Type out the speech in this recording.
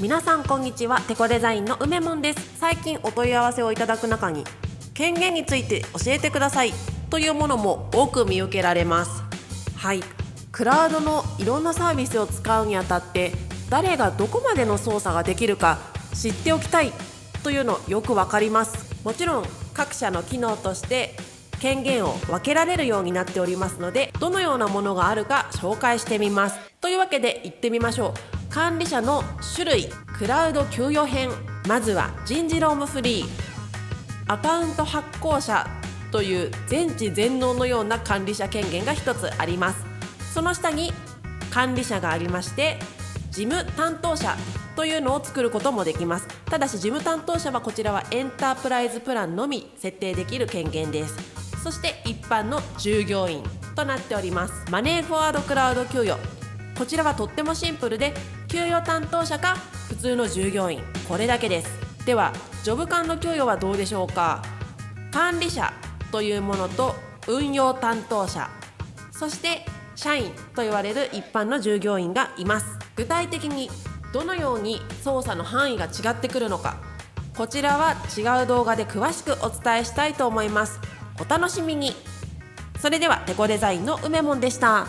皆さんこんにちは。テコデザインの梅門です。最近お問い合わせをいただく中に権限について教えてください。というものも多く見受けられます。はい。クラウドのいろんなサービスを使うにあたって誰がどこまでの操作ができるか知っておきたい。というのよくわかります。もちろん各社の機能として権限を分けられるようになっておりますのでどのようなものがあるか紹介してみます。というわけで行ってみましょう。管理者の種類クラウド給与編まずは人事労務フリー。アカウント発行者という全知全能のような管理者権限が1つあります。その下に管理者がありまして事務担当者というのを作ることもできます。ただし事務担当者はこちらはエンタープライズプランのみ設定できる権限です。そして一般の従業員となっております。マネーフォワードクラウド給与。こちらはとってもシンプルで給与担当者か普通の従業員。これだけです。ではジョブ間の給与はどうでしょうか？管理者というものと運用担当者。そして社員と言われる一般の従業員がいます。具体的にどのように操作の範囲が違ってくるのか。こちらは違う動画で詳しくお伝えしたいと思います。お楽しみに。それではテコデザインの梅門でした。